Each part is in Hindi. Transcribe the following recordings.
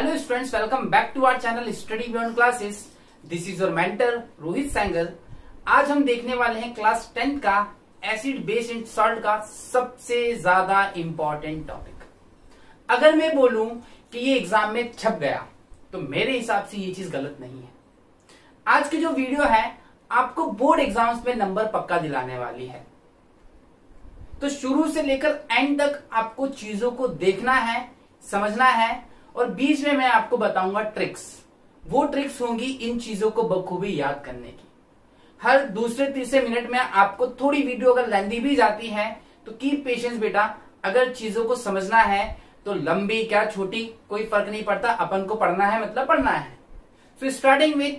Hello students welcome back to our channel study beyond classes this is your mentor Rohit Saingal आज हम देखने वाले हैं क्लास टेंथ का एसिड बेस एंड सॉल्ट का सबसे ज़्यादा इंपॉर्टेंट टॉपिक अगर मैं बोलूँ कि ये एग्ज़ाम में छप गया तो मेरे हिसाब से ये चीज़ गलत नहीं है। आज की जो वीडियो है, आपको बोर्ड एग्ज़ाम्स में नंबर पक्का दिलाने वाली है। तो शुरू से लेकर एंड तक आपको चीज़ों को देखना है, समझना है और बीच में मैं आपको बताऊँगा ट्रिक्स वो ट्रिक्स होंगी इन चीज़ों को बखूबी याद करने की। हर दूसरे तीसरे मिनट में आपको थोड़ी वीडियो अगर लेंदी भी जाती है तो कीप पेशेंस बेटा। अगर चीज़ों को समझना है तो लंबी क्या छोटी, कोई फ़र्क नहीं पड़ता। अपन को पढ़ना है मतलब पढ़ना है। So starting with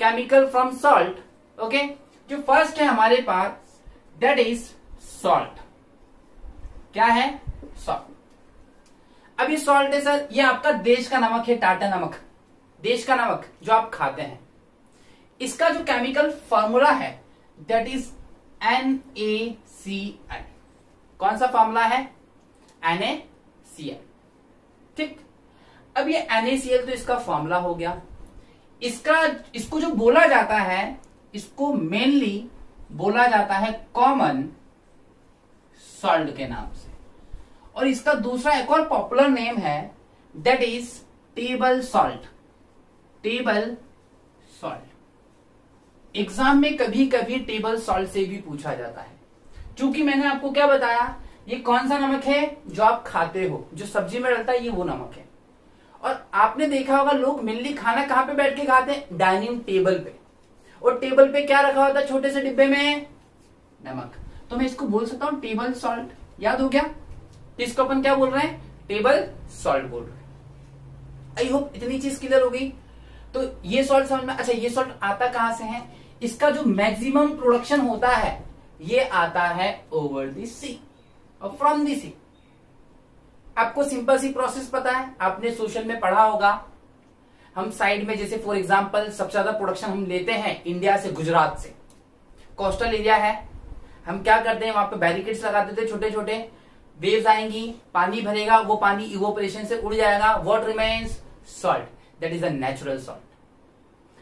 chemical from salt okay जो फ़र्स्ट है हमारे पास दैट इज़ सॉल्ट क्या है? सॉल्ट अब ये सॉल्ट है सर ये आपका देश का नमक है, टाटा नमक। देश का नमक, जो आप खाते हैं। इसका जो केमिकल फॉर्मूला है that is N A C L कौन सा फॉर्मूला है? एन ए सी एल ठीक? अब ये एल तो इसका फॉर्मूला हो गया। इसका, इसको जो बोला जाता है, इसको मेनली बोला जाता है कॉमन सॉल्ट के नाम से। और इसका दूसरा एक और पॉपुलर नेम है that is table salt table salt exam में कभी कभी टेबल सॉल्ट से भी पूछा जाता है। क्योंकि मैंने आपको क्या बताया, ये कौन सा नमक है जो आप खाते हो, जो सब्ज़ी में डलता है, ये वो नमक है। और आपने देखा होगा, लोग मिलनी खाना कहाँ पे बैठ के खाते हैं? डाइनिंग टेबल पे। और टेबल पे क्या रखा होता है, छोटे से डिब्बे में? नमक। तो मैं इसको बोल सकता हूँ टेबल सॉल्ट याद हो गया? इसको अपन क्या बोल रहे हैं? टेबल सॉल्ट बोल रहे आई होप इतनी चीज़ क्लियर हो गई। तो ये सॉल्ट समझ में अच्छा ये सॉल्ट आता कहाँ से है? इसका जो मैक्सिमम प्रोडक्शन होता है, ये आता है ओवर दी सी और फ्रॉम दी सी आपको सिंपल सी प्रोसेस पता है। आपने सोशल में पढ़ा होगा। हम साइड में जैसे फॉर एग्जांपल सबसे ज़्यादा प्रोडक्शन हम लेते हैं इंडिया से, गुजरात से। कोस्टल एरिया है। हम क्या करते हैं? वहाँ पे बैरिकेड्स लगा देते छोटे छोटे वेव्स आएँगी, पानी भरेगा, वो पानी इवोपरेशन से उड़ जाएगा what remains salt that is a natural salt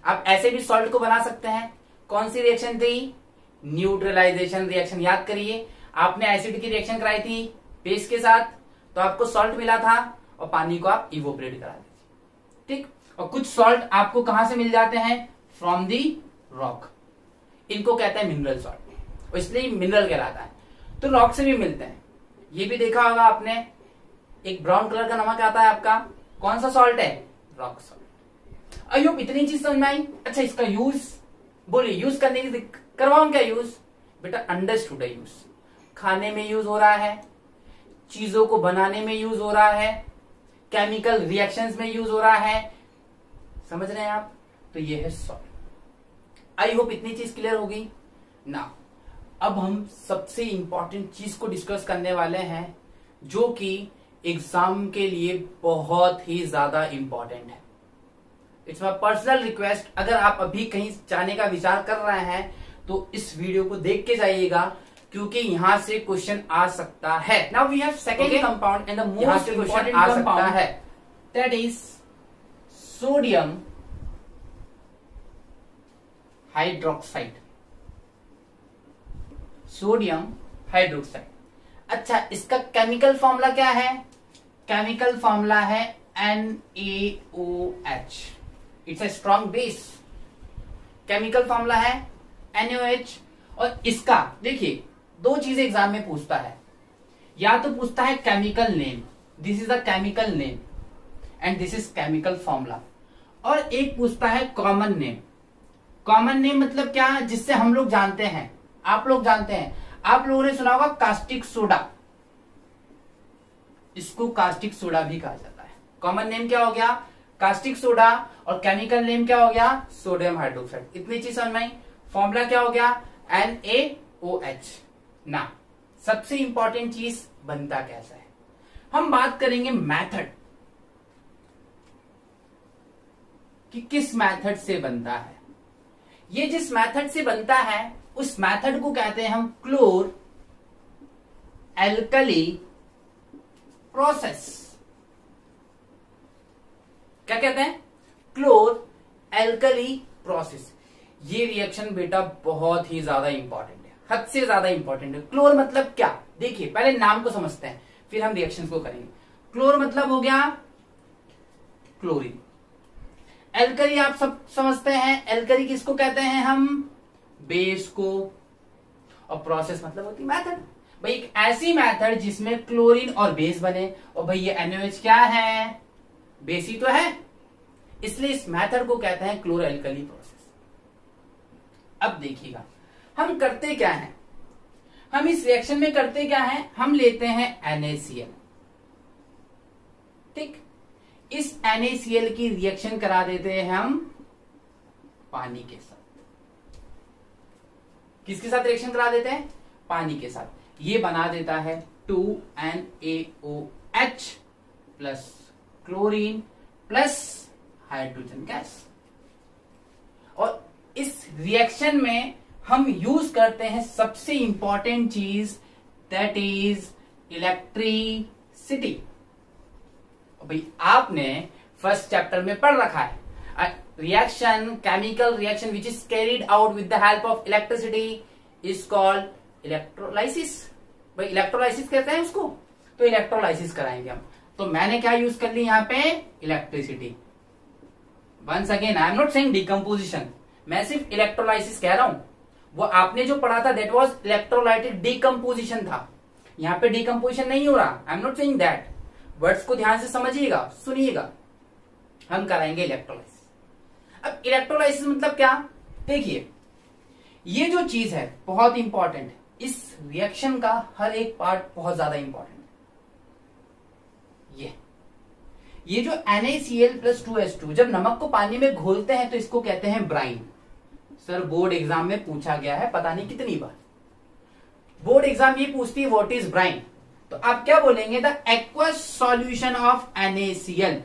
आप ऐसे भी सॉल्ट को बना सकते हैं। कौन सी रिएक्शन थी? न्यूट्रलाइजेशन रिएक्शन याद करिए। आपने एसिड की रिएक्शन कराई थी पेस्ट के साथ तो आपको सॉल्ट मिला था और पानी को आप इवोपरेट करा दीजिए। ठीक? और कुछ सॉल्ट आपको कहाँ से मिल जाते हैं? फ्रॉम दी रॉक इनको कहते हैं मिनरल सॉल्ट इसलिए मिनरल कहलाता है। तो रॉक से भी मिलते हैं। ये भी देखा होगा आपने। एक ब्राउन कलर का नमक आता है आपका। कौन सा सॉल्ट है? रॉक सॉल्ट अयो इतनी चीज़ समझ में आई? अच्छा इसका यूज़ बोलिए यूज़ करने की करवाऊ क्या यूज़ बेटा अंडरस्टूड है यूज़ खाने में यूज़ हो रहा है। चीज़ों को बनाने में यूज़ हो रहा है। केमिकल रिएक्शंस में यूज़ हो रहा है। समझ रहे हैं आप? तो ये है सॉल्ट आई होप इतनी चीज़ क्लियर होगी। ना अब हम सबसे इंपॉर्टेंट चीज़ को डिस्कस करने वाले हैं जो कि एग्ज़ाम के लिए बहुत ही ज़्यादा इंपॉर्टेंट है। इट्स माई पर्सनल रिक्वेस्ट अगर आप अभी कहीं जाने का विचार कर रहे हैं तो इस वीडियो को देख के जाइएगा क्योंकि यहाँ से क्वेश्चन आ सकता है। Now we have second compound and the most question आ सकता है। That is sodium hydroxide sodium hydroxide. अच्छा इसका केमिकल फॉर्मूला क्या है? केमिकल फॉर्मूला है H it's a strong base chemical formula है एनओएच और इसका, देखिए, दो चीज़ें एग्ज़ाम में पूछता है। या तो पूछता है chemical name this is a chemical name and this is chemical formula और एक पूछता है कॉमन नेम कॉमन नेम मतलब क्या? जिससे हम लोग जानते हैं। आप लोग जानते हैं। आप लोगों ने सुना होगा कास्टिक सोडा इसको कास्टिक सोडा भी कहा जाता है। कॉमन नेम क्या हो गया? कास्टिक सोडा और केमिकल नेम क्या हो गया? सोडियम हाइड्रोक्साइड इतनी चीज़ समझ में फॉर्मूला क्या हो गया? एन ए ओ एच ना, सबसे इंपॉर्टेंट चीज़ बनता कैसा है? हम बात करेंगे मैथड कि किस मेथड से बनता है? ये जिस मेथड से बनता है उस मेथड को कहते हैं हम क्लोर एल्कली प्रोसेस। क्या कहते हैं? Chlor alkali process. ये रिएक्शन बेटा बहुत ही ज़्यादा इंपॉर्टेंट है। हद से ज़्यादा इंपॉर्टेंट है। क्लोर मतलब क्या? देखिए, पहले नाम को समझते हैं, फिर हम रिएक्शन को करेंगे। क्लोर मतलब हो गया क्लोरीन एल्कली आप सब समझते हैं एल्करी किसको कहते हैं हम? बेस को और प्रोसेस मतलब होती मैथड भाई एक ऐसी मैथड जिसमें क्लोरीन और बेस बने। और भाई ये एनओएच क्या है? बेस तो है। इसलिए इस मेथड को कहते हैं क्लोर एल्कली प्रोसेस अब देखिएगा, हम करते क्या है? हम इस रिएक्शन में करते क्या है? हम लेते हैं एनएसीएल ठीक? इस एनएसीएल की रिएक्शन करा देते हैं हम पानी के साथ। किसके साथ रिएक्शन करा देते हैं? पानी के साथ। ये बना देता है two N A O H plus chlorine plus hydrogen gas. और इस रिएक्शन में हम यूज़ करते हैं सबसे इंपॉर्टेंट चीज़ दैट इज़ इलेक्ट्रिसिटी भाई, आपने फ़र्स्ट चैप्टर में पढ़ रखा है। Reaction chemical reaction which is carried out with the help of electricity is called electrolysis भाई इलेक्ट्रोलाइसिस कहते हैं उसको? तो इलेक्ट्रोलाइसिस कराएँगे हम। तो मैंने क्या यूज़ कर ली यहाँ पे? Electricity once again I am not saying decomposition मैं सिर्फ़ इलेक्ट्रोलाइसिस कह रहा हूँ। वो आपने जो पढ़ा था दैट वाज इलेक्ट्रोलाइटिक डिकम्पोजिशन था। यहाँ पे डिकम्पोजिशन नहीं हो रहा। I am not saying that words को ध्यान से समझिएगा, सुनिएगा। हम कराएँगे इलेक्ट्रोलाइसिस अब इलेक्ट्रोलाइसिस मतलब क्या? देखिए, ये जो चीज़ है, बहुत इंपॉर्टेंट है। इस रिएक्शन का हर एक पार्ट बहुत ज़्यादा इंपॉर्टेंट है। ये। ये जो NaCl प्लस टू जब नमक को पानी में घोलते हैं तो इसको कहते हैं ब्राइन सर बोर्ड एग्ज़ाम में पूछा गया है, पता नहीं कितनी बार। बोर्ड एग्ज़ाम ये पूछती है व्हाट इज़ ब्राइन तो आप क्या बोलेंगे? The aqueous solution of NaCl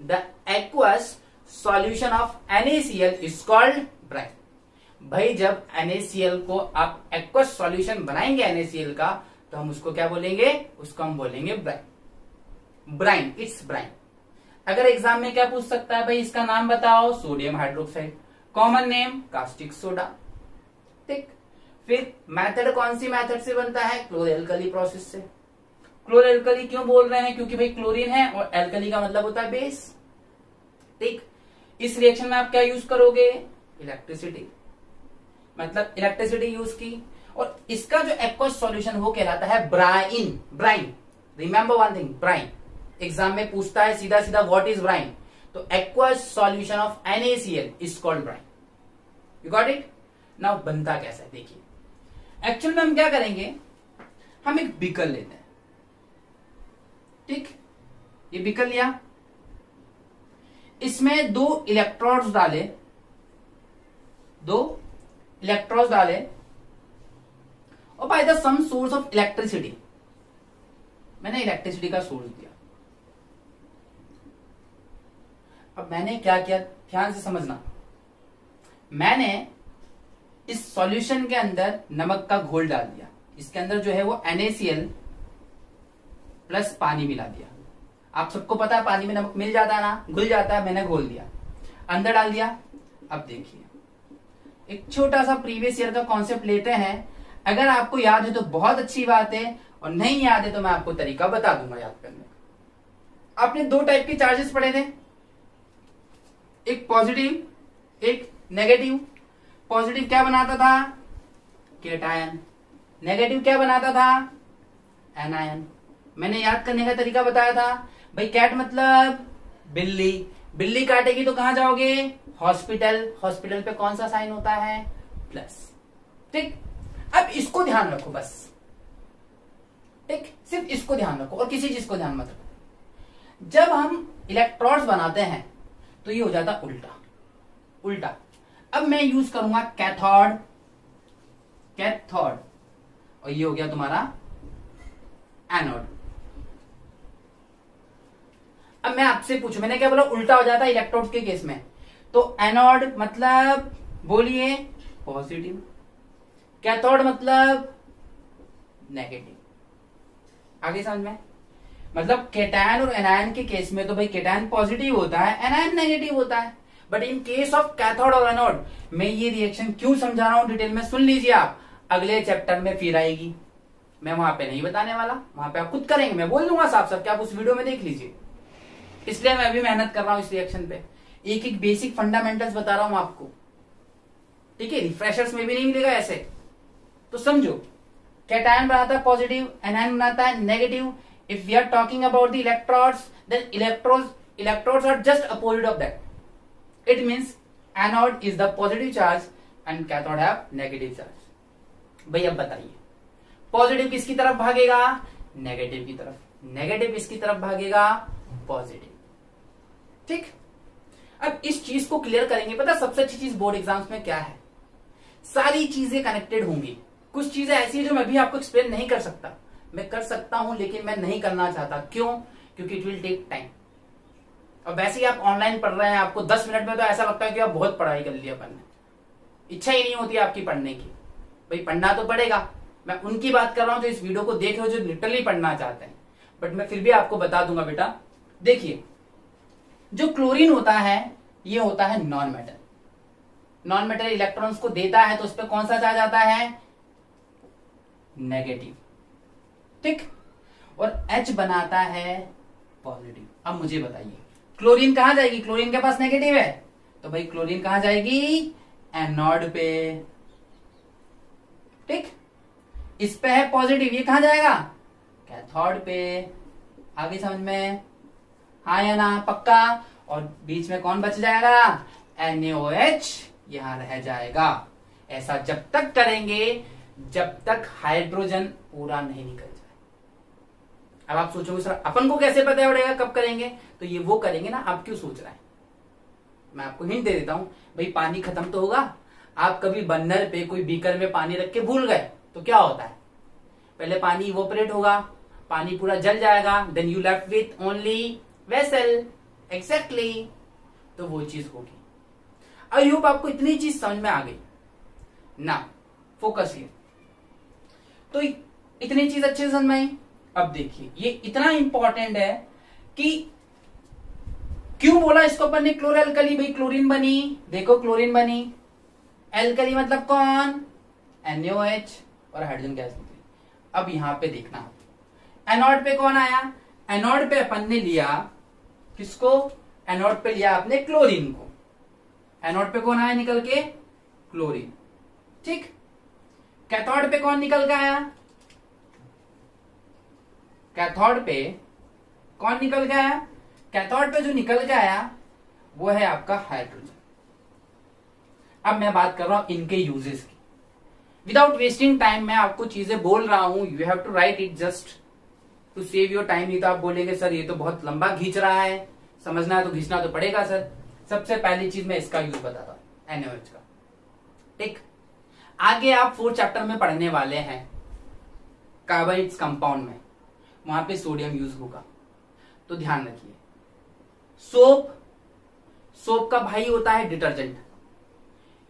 the aqueous solution of NaCl is called brine भाई, जब NaCl को आप एक्वस सॉल्यूशन बनाएँगे NaCl का तो हम उसको क्या बोलेंगे? उसको हम बोलेंगे ब्राइन ब्राइन इट्स ब्राइन अगर एग्ज़ाम में क्या पूछ सकता है भाई, इसका नाम बताओ? Sodium hydroxide. Common name, caustic soda. ठीक। फिर मेथड कौन सी मेथड से बनता है? क्लोरेल्कली प्रोसेस से। क्लोरेल्कली क्यों बोल रहे हैं? क्योंकि भाई क्लोरीन है और एल्कली का मतलब होता है बेस। ठीक। इस रिएक्शन में आप क्या यूज़ करोगे? इलेक्ट्रिसिटी मतलब इलेक्ट्रिसिटी यूज़ की। और इसका जो एक्वस सॉल्यूशन वो कहलाता है brine brine remember one thing brine exam में पूछता है सीधा सीधा व्हाट इज़ ब्राइन तो aqueous solution of NaCl is called brine you got it now बनता कैसा है? देखिए। एक्चुअल में हम क्या करेंगे? हम एक बिकल लेते हैं। ठीक? ये बिकल लिया। इसमें दो इलेक्ट्रोड्स डाले। दो इलेक्ट्रोड्स डाले। और by the some source of electricity मैंने इलेक्ट्रिसिटी का सोर्स दिया। अब मैंने क्या किया? ध्यान से समझना। मैंने इस सॉल्यूशन के अंदर नमक का घोल डाल दिया। इसके अंदर जो है वो NaCl प्लस पानी मिला दिया। आप सबको पता है, पानी में नमक मिल जाता है ना? घुल जाता है, मैंने घोल दिया। अंदर डाल दिया, अब देखिए। एक छोटा सा प्रीवियस ईयर का कॉन्सेप्ट लेते हैं। अगर आपको याद है तो बहुत अच्छी बात है, और नहीं याद है तो मैं आपको तरीका बता दूँगा याद करने का। आपने दो टाइप के चार्जेस पढ़े थे। एक पॉजिटिव एक नेगेटिव पॉजिटिव क्या बनाता था? केटायन नेगेटिव क्या बनाता था? एनायन मैंने याद करने का तरीका बताया था। भाई कैट मतलब? बिल्ली। बिल्ली काटेगी तो कहाँ जाओगे? हॉस्पिटल। हॉस्पिटल पे कौन सा साइन होता है? प्लस ठीक? अब इसको ध्यान रखो बस। ठीक? सिर्फ़ इसको ध्यान रखो और किसी चीज़ को ध्यान मत रखो। जब हम इलेक्ट्रॉन्स बनाते हैं तो ये हो जाता उल्टा। उल्टा। अब मैं यूज़ करूँगा कैथोड कैथोड और ये हो गया तुम्हारा एनोड अब मैं आपसे पूछू, मैंने क्या बोला, उल्टा हो जाता है इलेक्ट्रोड के केस में। तो एनोड मतलब बोलिए पॉजिटिव कैथोड मतलब नेगेटिव आगे समझ में? मतलब केटायन और एनायन के केस में तो भाई केटायन पॉजिटिव होता है एनायन नेगेटिव होता है। But in case of cathode और एनोड मैं ये रिएक्शन क्यों समझा रहा हूँ डिटेल में, सुन लीजिए आप। अगले चैप्टर में फिर आएगी। मैं वहाँ पे नहीं बताने वाला, वहाँ पे आप खुद करेंगे, मैं बोल दूँगा साफ़ साफ़ आप उस वीडियो में देख लीजिए। इसलिए मैं अभी मेहनत कर रहा हूँ इस रिएक्शन पे। एक एक बेसिक फंडामेंटल्स बता रहा हूँ आपको। ठीक है? रिफ्रेशर्स में भी नहीं मिलेगा ऐसे। तो समझो कैटायन बनाता है पॉजिटिव एनायन बनाता है negative if we are talking about the electrodes then electrode electrodes are just opposite of that it means anode is the positive charge and cathode have negative charge भाई, अब बताइए। पॉजिटिव किसकी तरफ़ भागेगा? नेगेटिव की तरफ़। नेगेटिव किसकी तरफ़ भागेगा? पॉजिटिव ठीक? अब इस चीज़ को क्लियर करेंगे, पता सबसे अच्छी चीज़ बोर्ड एग्ज़ाम्स में क्या है? सारी चीज़ें कनेक्टेड होंगी। कुछ चीज़ें ऐसी जो मैं भी आपको एक्सप्लेन नहीं कर सकता। मैं कर सकता हूँ, लेकिन मैं नहीं करना चाहता। क्यों? क्योंकि इट विल टेक टाइम और वैसे ही आप ऑनलाइन पढ़ रहे हैं, आपको दस मिनट में तो ऐसा लगता है कि आप बहुत पढ़ाई कर लिया पढ़ने इच्छा ही नहीं होती आपकी पढ़ने की। भाई, पढ़ना तो पड़ेगा। मैं उनकी बात कर रहा हूँ जो इस वीडियो को देख रहे हो, जो लिटरली पढ़ना चाहते हैं। बट मैं फिर भी आपको बता दूँगा, बेटा। देखिए जो क्लोरीन होता है, ये होता है non metal non metal electrons को देता है तो उस पर कौन सा चार्ज आता है? नेगेटिव ठीक? और H बनाता है पॉजिटिव अब मुझे बताइए, क्लोरीन कहाँ जाएगी? क्लोरीन के पास नेगेटिव है? तो भाई क्लोरीन कहाँ जाएगी? एनोड पे. ठीक? इस पे है पॉजिटिव ये कहाँ जाएगा? कैथोड पे. आगे समझ में? हा या ना पक्का? और बीच में कौन बच जाएगा? एनओएच यहाँ रह जाएगा। ऐसा जब तक करेंगे, जब तक हाइड्रोजन पूरा नहीं निकल जाए। अब आप सोचोगे, सर, अपन को कैसे पता पड़ेगा कब करेंगे? तो ये वो करेंगे ना, आप क्यों सोच रहे हैं? मैं आपको हिंट दे देता हूँ, भाई, पानी खत्म तो होगा। आप कभी बन्नर पे कोई बीकर में पानी रख के भूल गए तो क्या होता है? पहले पानी इवोपरेट होगा, पानी पूरा जल जाएगा then you left with only vessel exactly तो वो चीज़ होगी। आई होप आपको इतनी चीज़ समझ में आ गई। ना फोकस ये। तो इतनी चीज़ अच्छे से समझ में आई? अब देखिए, ये इतना इंपॉर्टेंट है कि क्यों बोला इसको अपन ने क्लोरलकली भाई क्लोरीन बनी? देखो क्लोरीन बनी। एल्कली मतलब कौन? एनओएच और हाइड्रोजन गैस निकली अब यहाँ पे देखना। एनोड पे कौन आया? एनोड पे अपन ने लिया किसको? एनोड पे लिया आपने क्लोरीन को। एनोड पे कौन आया निकल के? क्लोरीन। ठीक? कैथोड पे कौन निकल के आया? कैथोड पे कौन निकल के आया? कैथोड पे जो निकल के आया, वो है आपका हाइड्रोजन। अब मैं बात कर रहा हूँ इनके यूजेस की। विदाउट वेस्टिंग टाइम मैं आपको चीज़ें बोल रहा हूँ you have to write it just to save your time नहीं तो आप बोलेंगे, सर, ये तो बहुत लंबा खींच रहा है। समझना है तो खींचना तो पड़ेगा, सर। सबसे पहली चीज़ मैं इसका यूज़ बताता हूँ एनओएच का। ठीक? आगे आप फोर्थ चैप्टर में पढ़ने वाले हैं कार्बाइड्स कंपाउंड में। वहाँ पे सोडियम यूज़ होगा। तो ध्यान रखिए। सोप सोप का भाई होता है detergent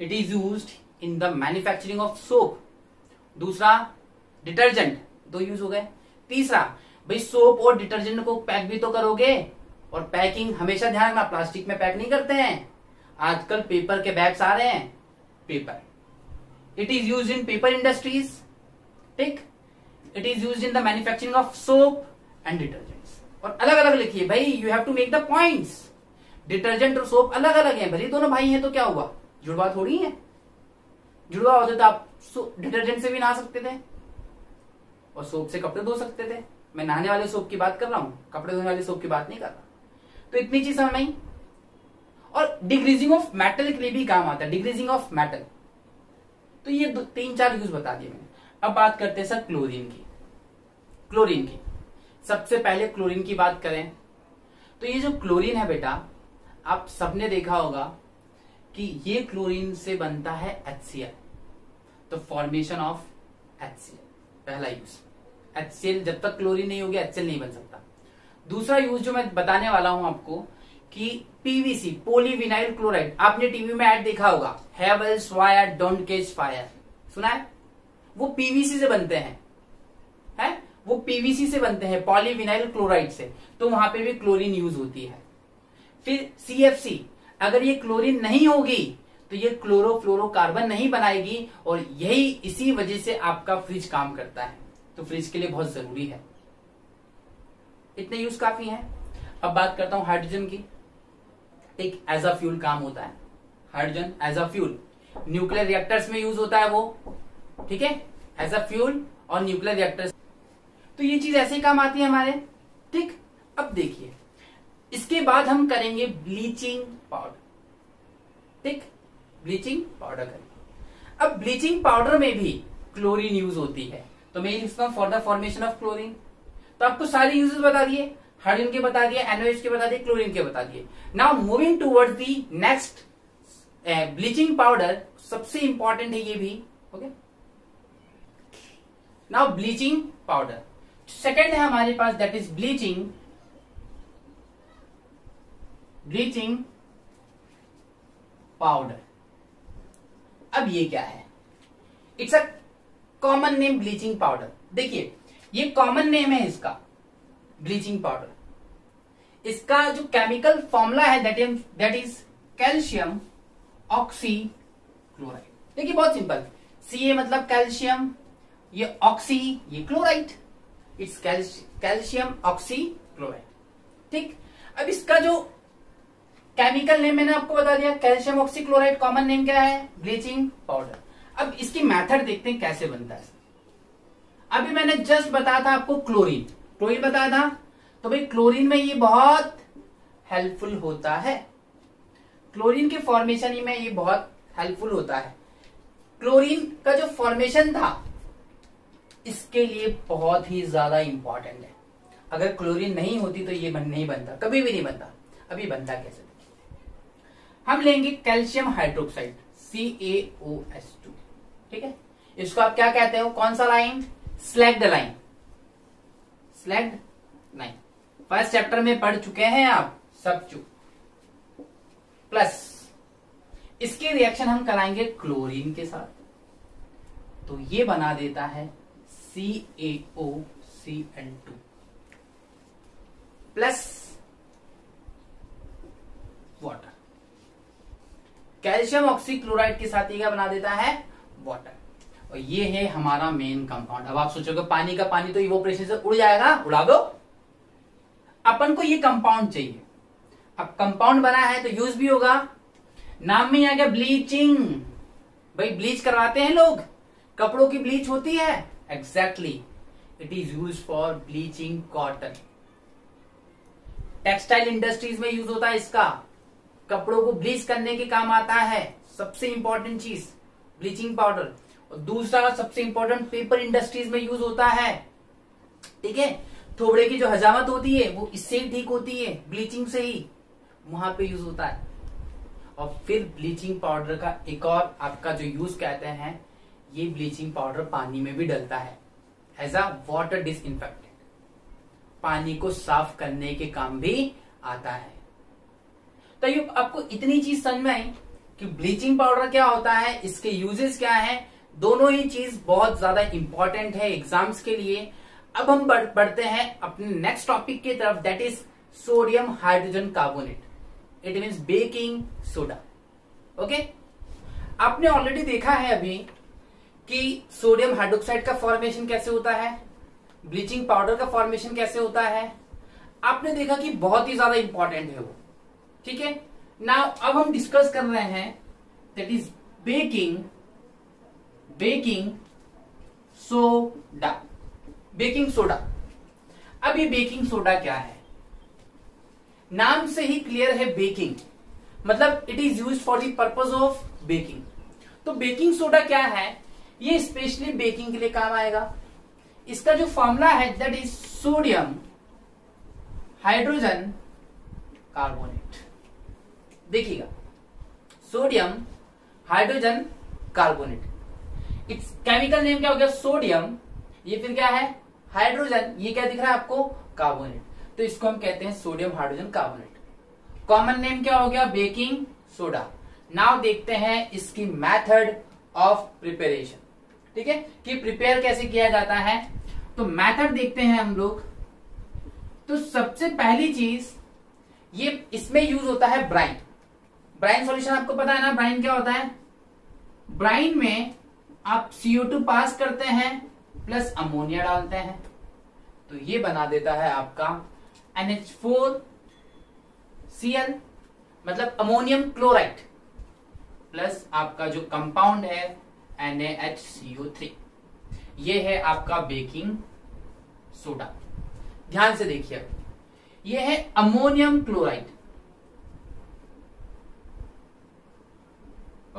it is use in the manufacturing of soap दूसरा डिटर्जेंट दो यूज़ हो गए। तीसरा भाई सोप और डिटर्जेंट को पैक भी तो करोगे, और पैकिंग हमेशा ध्यान रखना प्लास्टिक में पैक नहीं करते हैं। आजकल पेपर के बैग्स आ रहे हैं। Paper it is use in paper industries ठीक? It is use in the manufacturing of soap and detergents और अलग अलग लिखिए, भाई you have to make the points detergent और सोप अलग अलग है, भले दोनों भाई हैं तो क्या हुआ? जुड़वा थोड़ी है। जुड़वा होते तो आप डिटर्जेंट से भी नहा सकते थे, और सोप से कपड़े धो सकते थे। मैं नहाने वाले सोप की बात कर रहा हूँ कपड़े धोने वाले सोप की बात नहीं कर रहा। तो इतनी चीज़ समझ में और डिग्रीजिंग ऑफ़ मेटल के लिए भी काम आता है डिग्रीजिंग ऑफ़ मेटल तो ये दो, तीन चार यूज़ बता दिए मैंने। अब बात करते हैं सर क्लोरीन की। क्लोरीन की। सबसे पहले क्लोरीन की बात करें। तो ये जो क्लोरीन है बेटा आप सबने देखा होगा कि ये क्लोरीन से बनता है एच तो फॉर्मेशन ऑफ़ एच पहला यूज़ एच जब तक क्लोरीन नहीं होगी एच नहीं बन सकता। दूसरा यूज़ जो मैं बताने वाला हूँ आपको, कि पीवीसी पोलीविनाइल क्लोराइड आपने टीवी में ऐड देखा होगा। Havells wire don't catch fire सुना है? वो पीवीसी से बनते हैं। है? वो पीवीसी से बनते हैं पॉलीविनाइल क्लोराइड से। तो वहाँ पे भी क्लोरीन यूज़ होती है। फिर सीएफसी अगर ये क्लोरीन नहीं होगी तो ये क्लोरोफ्लोरोकार्बन नहीं बनाएगी, और यही इसी वजह से आपका फ्रिज काम करता है। तो फ्रिज के लिए बहुत ज़रूरी है। इतने यूज़ काफ़ी है। अब बात करता हूँ हाइड्रोजन की। एक एज अ फ्यूल काम होता है। Hydrogen as a fuel nuclear reactors में यूज़ होता है वो। ठीक है? एज अ फ्यूल और न्यूक्लियर रिएक्टर्स तो ये चीज़ ऐसे काम आती है हमारे। ठीक? अब देखिए। इसके बाद हम करेंगे ब्लीचिंग पाउडर ठीक? ब्लीचिंग पाउडर करेंगे। अब ब्लीचिंग पाउडर में भी क्लोरीन यूज़ होती है। तो मैं लिखता for the formation of chlorine तो आपको सारे यूजेस बता दिए हाइड्रोजन के बता दिए एनओएच के बता दिए क्लोरीन के बता दिए. Now moving towards the next bleaching powder सबसे इंपॉर्टेंट है ये भी okay now bleaching powder second है हमारे पास that is bleaching bleaching powder अब ये क्या है? It's a common name bleaching powder. देखिए, ये कॉमन नेम है इसका, ब्लीचिंग पाउडर। इसका जो केमिकल फॉर्मूला है that is calcium oxy chloride देखिए, बहुत सिंपल। सी ए मतलब कैल्शियम ये ऑक्सी ये chloride it's calcium oxy chloride ठीक? अब इसका जो केमिकल नेम मैंने आपको बता दिया calcium oxy chloride common name क्या है? ब्लीचिंग पाउडर अब इसकी मेथड देखते हैं कैसे बनता है। अभी मैंने जस्ट बताया था आपको क्लोरीन। क्लोरीन बताया था? तो भाई क्लोरीन में ये बहुत हेल्पफुल होता है। क्लोरीन के फॉर्मेशन में ये बहुत हेल्पफुल होता है। क्लोरीन का जो फॉर्मेशन था, इसके लिए बहुत ही ज़्यादा इंपॉर्टेंट है। अगर क्लोरीन नहीं होती तो ये बन, नहीं बनता। कभी भी नहीं बनता। अभी बनता कैसे? हम लेंगे calcium hydroxide C A O S two. ठीक है? इसको आप क्या कहते हो? कौन सा lime slaked lime slaked lime first chapter में पढ़ चुके हैं आप, सब चुप प्लस इसके रिएक्शन हम कराएँगे क्लोरीन के साथ. तो ये बना देता है C A O C L two plus water calcium oxychloride के साथ ये क्या बना देता है? वाटर और ये है हमारा मेन कंपाउंड अब आप सोचोगे पानी का पानी तो इवोपरेशन से उड़ जाएगा, उड़ा दो। अपन को ये कंपाउंड चाहिए। अब कंपाउंड बना है तो यूज़ भी होगा। नाम में आ गया ब्लीचिंग भाई ब्लीच करवाते हैं लोग। कपड़ों की ब्लीच होती है। Exactly it is use for bleaching cotton textile industries में यूज़ होता है इसका। कपड़ों को ब्लीच करने के काम आता है। सबसे इंपॉर्टेंट चीज़। ब्लीचिंग पाउडर और दूसरा सबसे इंपॉर्टेंट पेपर इंडस्ट्रीज़ में यूज़ होता है। ठीक है? थोबड़े की जो हजामत होती है, वो इससे ही ठीक होती है ब्लीचिंग से ही। वहाँ पे यूज़ होता है। और फिर ब्लीचिंग पाउडर का एक और आपका जो यूज़ कहते हैं, ये ब्लीचिंग पाउडर पानी में भी डलता है। एज अ वाटर डिसइंफेक्टेंट पानी को साफ़ करने के काम भी आता है। तो आपको इतनी चीज़ समझ में आई कि ब्लीचिंग पाउडर क्या होता है इसके यूजेस क्या है दोनों ही चीज़ बहुत ज़्यादा इंपॉर्टेंट है एग्ज़ाम्स के लिए। अब हम बढ़, बढ़ते हैं अपने नेक्स्ट टॉपिक की तरफ़ that is sodium hydrogen carbonate it mean baking soda okay आपने ऑलरेडी देखा है अभी कि सोडियम हाइड्रोक्साइड का फॉर्मेशन कैसे होता है? ब्लीचिंग पाउडर का फॉर्मेशन कैसे होता है? आपने देखा कि बहुत ही ज़्यादा इंपॉर्टेंट है वो। ठीक है? ना अब हम डिस्कस कर रहे हैं that is baking baking soda baking soda अब ये बेकिंग सोडा क्या है? नाम से ही क्लियर है बेकिंग मतलब it is use for the purpose of baking तो बेकिंग सोडा क्या है? ये स्पेशली बेकिंग के लिए काम आएगा. इसका जो फॉर्मूला है that is sodium hydrogen carbonate देखिएगा। Sodium, hydrogen, carbonate. It's chemical name क्या हो गया? सोडियम। ये फिर क्या है? हाइड्रोजन। ये क्या दिख रहा है आपको? कार्बोनेट। तो इसको हम कहते हैं sodium, hydrogen, carbonate. Common name क्या हो गया? बेकिंग सोडा नाउ देखते हैं इसकी मेथड ऑफ़ प्रिपरेशन ठीक है? कि प्रिपेयर कैसे किया जाता है? तो मेथड देखते हैं हम लोग। तो सबसे पहली चीज़, ये इसमें यूज़ होता है ब्राइन ब्राइन सॉल्यूशन आपको पता है ना ब्राइन क्या होता है? ब्राइन में आप CO2 पास करते हैं प्लस अमोनिया डालते हैं। तो ये बना देता है आपका NH4 Cl मतलब अमोनियम क्लोराइड प्लस आपका जो कंपाउंड है NaHCO3 ये है आपका बेकिंग सोडा ध्यान से देखिए। ये है अमोनियम क्लोराइड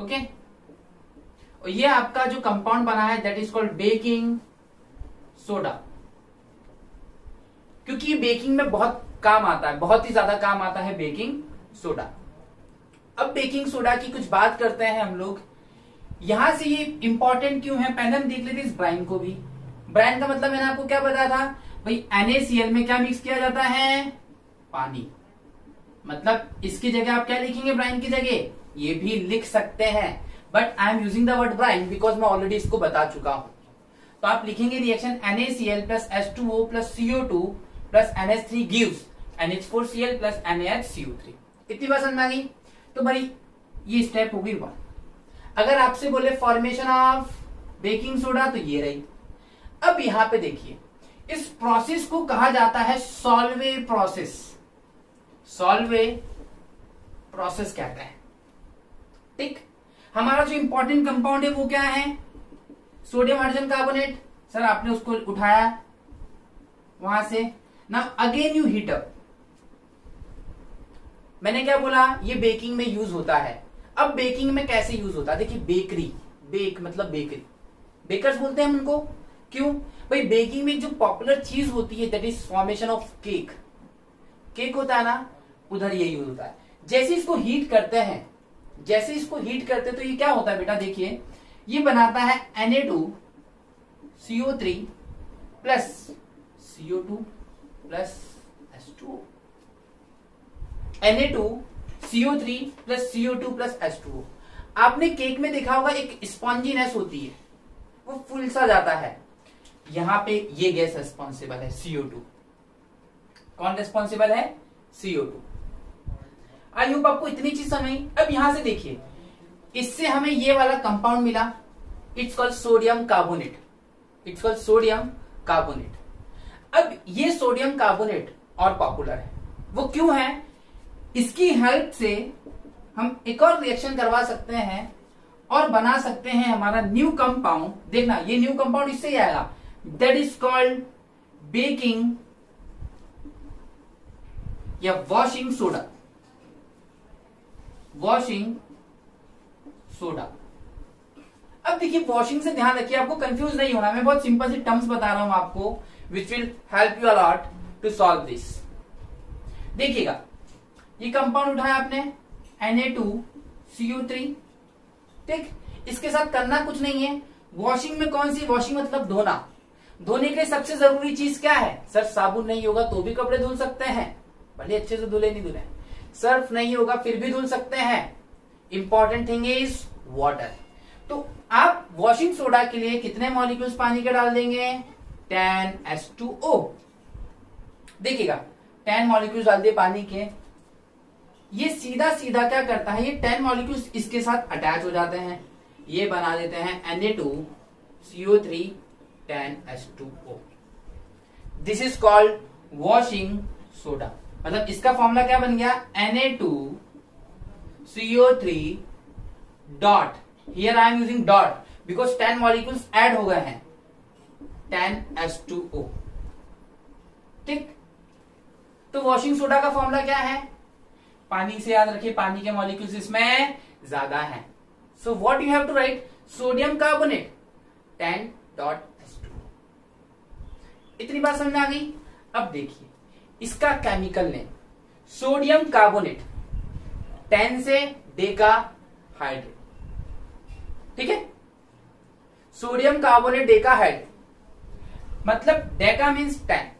ओके और ये आपका जो कंपाउंड बना है that is called baking soda क्योंकि बेकिंग में बहुत काम आता है, बहुत ही ज़्यादा काम आता है बेकिंग सोडा अब बेकिंग सोडा की कुछ बात करते हैं हम लोग। यहाँ से ये इंपॉर्टेंट क्यों है? पहले हम देख लेते इस ब्राइन को भी। ब्राइन का मतलब मैंने आपको क्या बताया था? भाई NaCl में क्या मिक्स किया जाता है? पानी। मतलब इसकी जगह आप क्या लिखेंगे? ब्राइन की जगह। ये भी लिख सकते हैं। But I am using the word brine because मैं ऑलरेडी इसको बता चुका हूँ। तो आप लिखेंगे reaction NaCl plus H2O plus CO2 plus NH3 gives NH4Cl plus NaHCO3 इतनी बात समझ आ गई? तो भाई, ये स्टेप होगी वन अगर आपसे बोले फॉर्मेशन ऑफ़ बेकिंग सोडा तो ये रही। अब यहाँ पे देखिए, इस प्रोसेस को कहा जाता है सॉल्वे प्रोसेस सॉल्वे प्रोसेस कहते हैं? ठीक हमारा जो इंपॉर्टेंट कंपाउंड है, वो क्या है? सोडियम हाइड्रोजन कार्बोनेट सर, आपने उसको उठाया वहाँ से। ना अगेन यू हीट अप मैंने क्या बोला? ये बेकिंग में यूज़ होता है। अब बेकिंग में कैसे यूज़ होता है? देखिए बेकरी बेक मतलब बेकरी बेकर्स बोलते हैं हम उनको। क्यों? भाई बेकिंग में जो पॉपुलर चीज़ होती है that is formation of cake cake होता है ना, उधर ये यूज़ होता है। जैसे इसको हीट करते हैं जैसे इसको हीट करते तो ये क्या होता है बेटा, देखिए, ये बनाता है Na2 CO3 plus CO two plus H2O Na2 CO3 plus CO two plus S two आपने केक में देखा होगा, एक स्पॉन्जीनेस होती है, वो फुल सा जाता है। यहाँ पे ये गैस रेस्पॉन्सिबल है सीओ टू कौन रेस्पॉन्सिबल है? CO2 आई होप आपको इतनी चीज़ समझ अब यहाँ से देखिए। इससे हमें ये वाला कंपाउंड मिला। It's called sodium carbonate it's called sodium carbonate अब ये सोडियम कार्बोनेट और पॉपुलर है। वो क्यों है? इसकी हेल्प से हम एक और रिएक्शन करवा सकते हैं और बना सकते हैं हमारा न्यू कंपाउंड देखना, ये न्यू कंपाउंड इससे ही आएगा। दैट इज़ कॉल्ड बेकिंग या वॉशिंग सोडा वॉशिंग सोडा अब देखिए वॉशिंग से ध्यान रखिए, आपको कंफ्यूज नहीं होना। मैं बहुत सिंपल सी टर्म्स बता रहा हूँ आपको which will help you a lot to solve this देखिएगा, ये कंपाउंड उठाया आपने Na2CO3 ठीक, इसके साथ करना कुछ नहीं है। वॉशिंग में कौन सी वॉशिंग मतलब धोना। धोने के लिए सबसे ज़रूरी चीज़ क्या है? सर, साबुन नहीं होगा तो भी कपड़े धुल सकते हैं। भले अच्छे से धुले, नहीं धुले। सर्फ नहीं होगा, फिर भी धुल सकते हैं। इंपॉर्टेंट थिंग इज़ वाटर तो आप वॉशिंग सोडा के लिए कितने मॉलिक्यूल्स पानी के डाल देंगे? टेन एस टू ओ देखिएगा टेन मॉलिक्यूल्स डाल दिए पानी के। ये सीधा सीधा क्या करता है? ये टेन मॉलिक्यूल्स इसके साथ अटैच हो जाते हैं। ये बना देते हैं N A two CO three ten S two O this is called washing soda मतलब इसका फॉर्मूला क्या बन गया? Na2 two CO three dot here I am using dot because ten molecules add हो गए हैं। टेन एस टू ओ ठीक? तो वॉशिंग सोडा का फॉर्मूला क्या है? पानी से याद रखिए, पानी के मॉलिक्यूल्स इसमें ज़्यादा हैं। So what you have to write sodium carbonate ten dot S two इतनी बात समझ में आ गई? अब देखिए। इसका chemical name sodium carbonate. Ten से डेका हाइड्रेट ठीक है? सोडियम कार्बोनेट डेका हाइड्रेट मतलब डेका मीन्स टेन।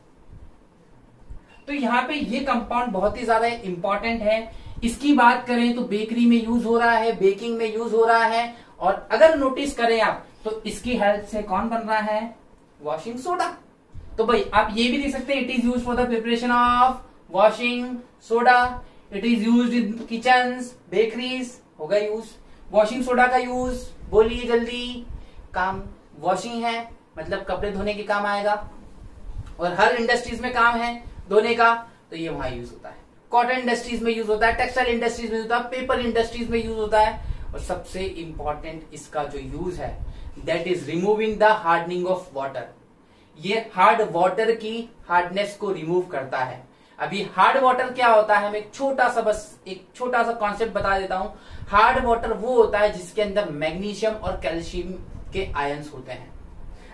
तो यहाँ पे ये कंपाउंड बहुत ही ज़्यादा इंपॉर्टेंट है। इसकी बात करें तो बेकरी में यूज़ हो रहा है बेकिंग में यूज़ हो रहा है। और अगर नोटिस करें आप तो इसकी हेल्प से कौन बन रहा है? वॉशिंग सोडा तो भाई, आप ये भी देख सकते हैं it is use for the preparation of washing soda it is use in kitchen bakeries होगा यूज़ वॉशिंग सोडा का यूज़ बोलिए जल्दी, काम वॉशिंग है मतलब कपड़े धोने के काम आएगा, और हर इंडस्ट्रीज़ में काम है धोने का तो ये वहाँ यूज़ होता है. कॉटन इंडस्ट्रीज़ में यूज़ होता है टेक्सटाइल इंडस्ट्रीज़ में होता है पेपर इंडस्ट्रीज़ में यूज़ होता है, और सबसे इंपॉर्टेंट इसका जो यूज़ है that is removing the hardening of water ये हार्ड वाटर की हार्डनेस को रिमूव करता है। अभी हार्ड वाटर क्या होता है? मैं एक छोटा सा बस, एक छोटा सा कॉन्सेप्ट बता देता हूँ। हार्ड वाटर वो होता है जिसके अंदर मैग्नीशियम और कैल्शियम के आयंस होते हैं।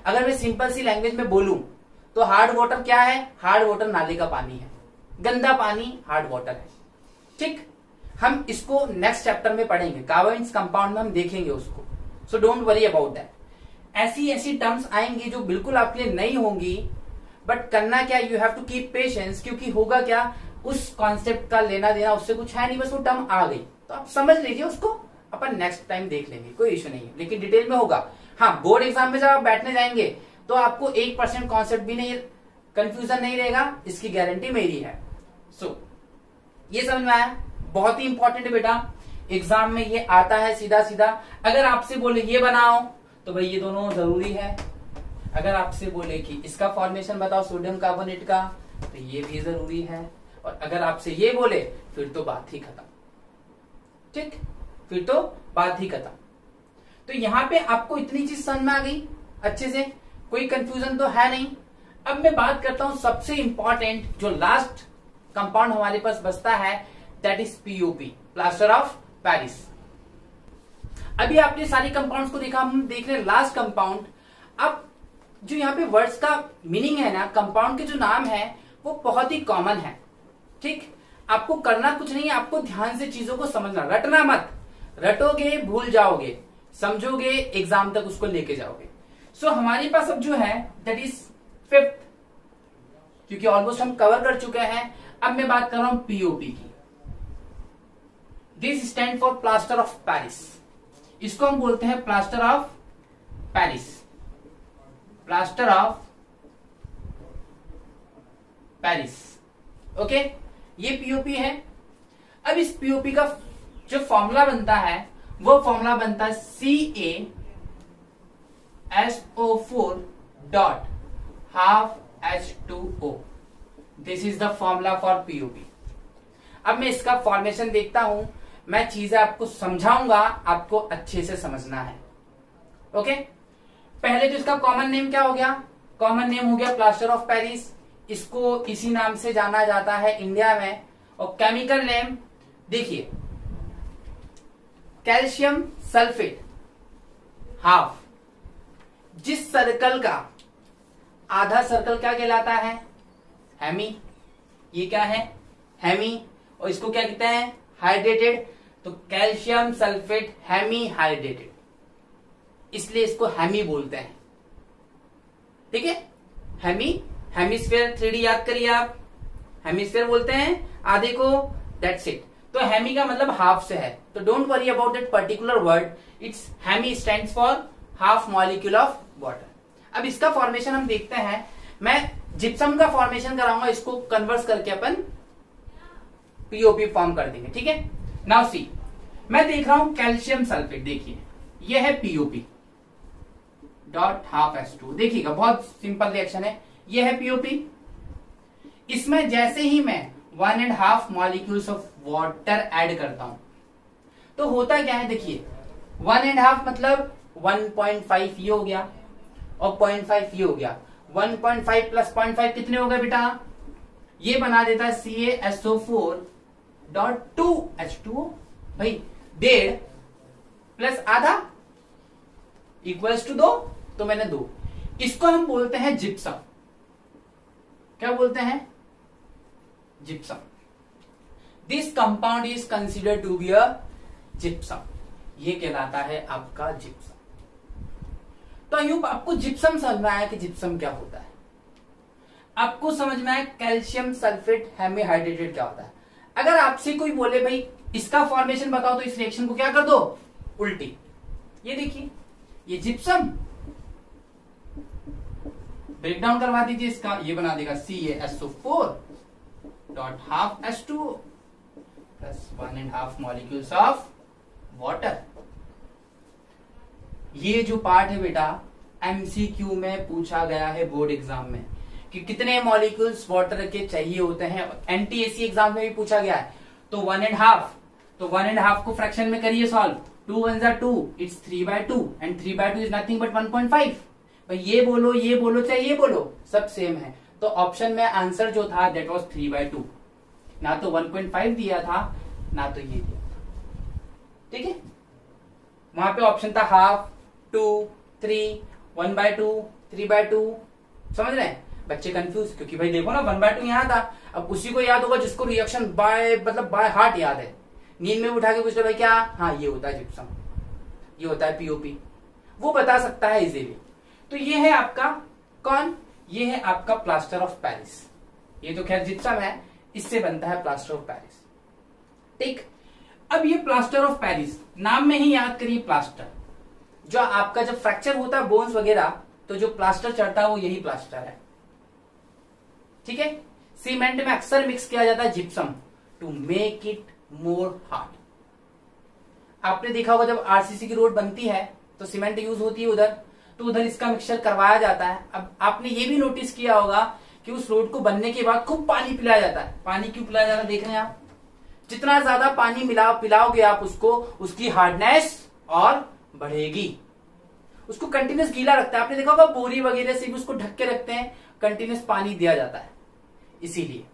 अगर मैं सिंपल सी लैंग्वेज में बोलूँ तो हार्ड वाटर क्या है? हार्ड वाटर नाले का पानी है। गंदा पानी हार्ड वाटर है। ठीक? हम इसको नेक्स्ट चैप्टर में पढ़ेंगे। कार्बोइंस कंपाउंड में हम देखेंगे उसको। So don't worry about that ऐसी ऐसी टर्म्स आएँगी जो बिल्कुल आपके लिए नहीं होंगी बट करना क्या you have to keep patience क्योंकि होगा क्या उस कॉन्सेप्ट का लेना देना उससे कुछ है नहीं बस वो टर्म आ गई। तो आप समझ लीजिए उसको अपन नेक्स्ट टाइम देख लेंगे कोई इश्यू नहीं है। लेकिन डिटेल में होगा। हाँ बोर्ड एग्ज़ाम में जब आप बैठने जाएँगे तो आपको एक परसेंट कॉन्सेप्ट भी नहीं कंफ्यूजन नहीं रहेगा इसकी गारंटी मेरी है। सो so, ये समझ में आया? बहुत ही इंपॉर्टेंट बेटा। एग्ज़ाम में ये आता है सीधा सीधा अगर आपसे बोले ये बनाओ तो भाई ये दोनों ज़रूरी है। अगर आपसे बोले कि इसका फॉर्मेशन बताओ सोडियम कार्बोनेट का तो ये भी ज़रूरी है। और अगर आपसे ये बोले, फिर तो बात ही खत्म। ठीक? फिर तो बात ही खत्म। तो यहाँ पे आपको इतनी चीज़ समझ में आ गई, अच्छे से। कोई कंफ्यूजन तो है नहीं। अब मैं बात करता हूँ सबसे इंपॉर्टेंट जो लास्ट कंपाउंड हमारे पास बचता है that is POP plaster of Paris अभी आपने सारी कंपाउंड्स को देखा हम देख रहे हैं लास्ट कंपाउंड अब जो यहाँ पे वर्ड्स का मीनिंग है ना कंपाउंड के जो नाम है वो बहुत ही कॉमन है। ठीक? आपको करना कुछ नहीं है आपको ध्यान से चीज़ों को समझना। रटना मत। रटोगे भूल जाओगे। समझोगे एग्ज़ाम तक उसको लेके जाओगे। सो so, हमारे पास अब जो है दैट इज़ फिफ्थ क्योंकि ऑलमोस्ट हम कवर कर चुके हैं। अब मैं बात कर रहा हूँ पीओपी की। This stand for plaster of Paris इसको हम बोलते हैं plaster of Paris. Plaster of Paris. Okay? ये पीओपी है। अब इस पीओपी का जो फॉर्मूला बनता है, वो फॉर्मूला बनता है C A S O four dot half H two O this is the formula for POP अब मैं इसका फॉर्मेशन देखता हूँ। मैं चीज़ें आपको समझाऊँगा, आपको अच्छे से समझना है। ओके? पहले तो इसका कॉमन नेम क्या हो गया? कॉमन नेम हो गया प्लास्टर ऑफ़ पेरिस इसको इसी नाम से जाना जाता है इंडिया में। और केमिकल नेम देखिए कैल्शियम सल्फेट हाफ़ जिस सर्कल का आधा सर्कल क्या कहलाता है? हैमी ये क्या है? हैमी और इसको क्या कहते हैं? हाइड्रेटेड तो कैल्शियम सल्फेट हैमी हाइड्रेटेड इसलिए इसको हैमी बोलते हैं। ठीक है? हैमी, हेमिस्फेयर थ्री याद करिए आप। हेमिस्फेयर बोलते हैं, आधे को दैट्स इट तो हैमी का मतलब हाफ़ से है। तो don't worry about that particular word it's hemi stand for half molecule of water अब इसका फॉर्मेशन हम देखते हैं। मैं जिप्सम का फॉर्मेशन कराऊँगा, इसको कन्वर्स करके अपन पीओपी फॉर्म कर देंगे। ठीक है? नाउ सी मैं देख रहा हूँ कैल्शियम सल्फेट, देखिए। यह है POP dot half S two देखिएगा, बहुत सिंपल रिएक्शन है। यह है पीओपी इसमें जैसे ही मैं one and half molecules of water add करता हूँ तो होता क्या है, देखिए। वन एंड हाफ़ मतलब 1.5 ये हो गया और 0.5 ये हो गया। 1.5 प्लस पॉइंट फाइव कितने हो गए बेटा? ये बना देता है C S O four dot two H two भाई डेढ़ प्लस आधा इक्वल्स टू दो तो मैंने दो। इसको हम बोलते हैं जिप्सम क्या बोलते हैं? Gypsum this compound is consider to be a gypsum ये कहलाता है आपका जिप्सम तो अयूब आपको जिप्सम समझ में आया कि जिप्सम क्या होता है? आपको समझ में आया कैल्शियम सल्फेट हेमीहाइड्रेटेड क्या होता है? अगर आपसे कोई बोले, भाई इसका फॉर्मेशन बताओ तो इस रिएक्शन को क्या कर दो? उल्टी। ये देखिए, ये जिप्सम ब्रेक डाउन करवा दीजिए इसका, ये बना देगा C S O four dot half S two plus one and half molecules of water ये जो पार्ट है बेटा एमसीक्यू में पूछा गया है बोर्ड एग्ज़ाम में कि कितने मॉलिक्यूल्स वाटर के चाहिए होते हैं। एनटीएसी एग्ज़ाम में भी पूछा गया है। तो वन एंड हाफ़ तो वन एंड हाफ़ को फ्रैक्शन में करिए solve to one jar two it's three by two and three by two is nothing but one point five भाई, ये बोलो ये बोलो, चाहे ये बोलो, सब सेम है. तो ऑप्शन में आंसर जो था that was three by two ना तो वन पॉइंट फाइव दिया था, ना तो ये दिया ठीक है? वहाँ पे ऑप्शन था half two three one by two three by two समझ रहे हैं? बच्चे कंफ्यूज क्योंकि भाई देखो ना वन बाय टू यहाँ था. अब उसी को याद होगा जिसको रिएक्शन बाय मतलब बाय हार्ट याद है। नींद में उठा के पूछ भाई, क्या? हाँ ये होता है जिप्सम ये होता है पीओपी वो बता सकता है इजीली तो ये है आपका कौन? ये है आपका प्लास्टर ऑफ़ पेरिस ये तो खैर जिप्सम है, इससे बनता है प्लास्टर ऑफ़ पेरिस ठीक? अब ये प्लास्टर ऑफ़ पेरिस नाम में ही याद करिए प्लास्टर जो आपका जब फ्रैक्चर होता है बोन्स वगैरह तो जो प्लास्टर चढ़ता है, वो यही प्लास्टर है। ठीक है? सीमेंट में अक्सर मिक्स किया जाता है gypsum to make it more hard आपने देखा होगा जब आरसीसी की रोड बनती है तो सीमेंट यूज़ होती है उधर तो उधर इसका मिक्सचर करवाया जाता है। अब आपने ये भी नोटिस किया होगा कि उस रोड को बनने के बाद खूब पानी पिलाया जाता है। पानी क्यों पिलाया जाता है देख रहे हैं आप? जितना ज़्यादा पानी मिला पिलाओगे आप उसको, उसकी हार्डनेस और बढ़ेगी। उसको कंटिन्यूस गीला रखता है। आपने देखा होगा बोरी वगैरह से भी उसको ढक के रखते हैं। कंटिन्यूस पानी दिया जाता है। इसीलिए।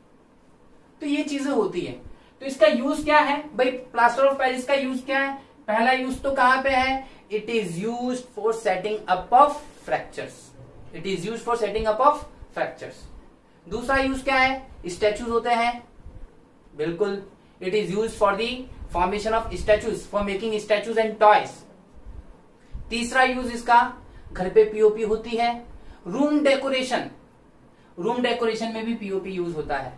तो ये चीज़ें होती है। तो इसका यूज़ क्या है? भाई प्लास्टर ऑफ़ पेरिस का यूज़ क्या है? पहला यूज़ तो कहाँ पे है? It is use for setting up of fractures it is use for setting up of fractures दूसरा यूज़ क्या है? स्टैचूज होते हैं। बिल्कुल। It is use for the formation of statues for making statues and toys तीसरा यूज़ इसका, घर पे पीओपी होती है। रूम डेकोरेशन रूम डेकोरेशन में भी पीओपी यूज़ होता है।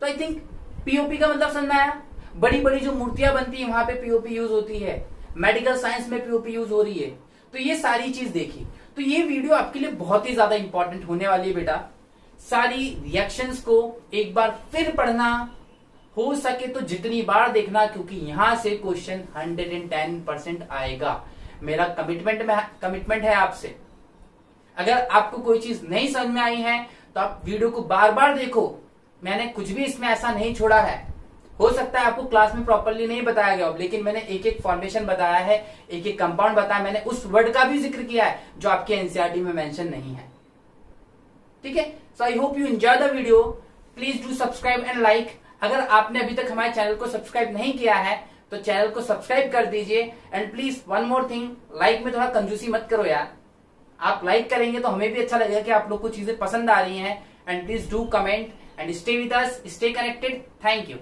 तो आई थिंक पीओपी का मतलब समझ में आया? बड़ी बड़ी जो मूर्तियाँ बनती है, वहाँ पे पीओपी यूज़ होती है। मेडिकल साइंस में पीओपी यूज़ हो रही है। तो ये सारी चीज़ देखी। तो ये वीडियो आपके लिए बहुत ही ज़्यादा इंपॉर्टेंट होने वाली है बेटा। सारी रिएक्शंस को एक बार फिर पढ़ना। हो सके तो जितनी बार देखना, क्योंकि यहाँ से क्वेश्चन 110 परसेंट आएगा। मेरा कमिटमेंट में कमिटमेंट है आपसे। अगर आपको कोई चीज़ नहीं समझ में आई है तो आप वीडियो को बार बार देखो। मैंने कुछ भी इसमें ऐसा नहीं छोड़ा है। हो सकता है आपको क्लास में प्रॉपरली नहीं बताया गया लेकिन मैंने एक एक फॉर्मेशन बताया है एक एक कंपाउंड बताया मैंने उस वर्ड का भी ज़िक्र किया है, जो आपके एनसीआरटी में मेंशन नहीं है। ठीक है? So I hope you enjoy the video please do subscribe and like अगर आपने अभी तक हमारे चैनल को सब्सक्राइब नहीं किया है तो चैनल को सब्सक्राइब कर दीजिए। And please one more thing like में थोड़ा कंजूसी मत करो यार। आप लाइक करेंगे तो हमें भी अच्छा लगेगा कि आप लोग को चीज़ें पसंद आ रही हैं। And please do comment and stay with us stay connected thank you